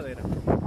madera.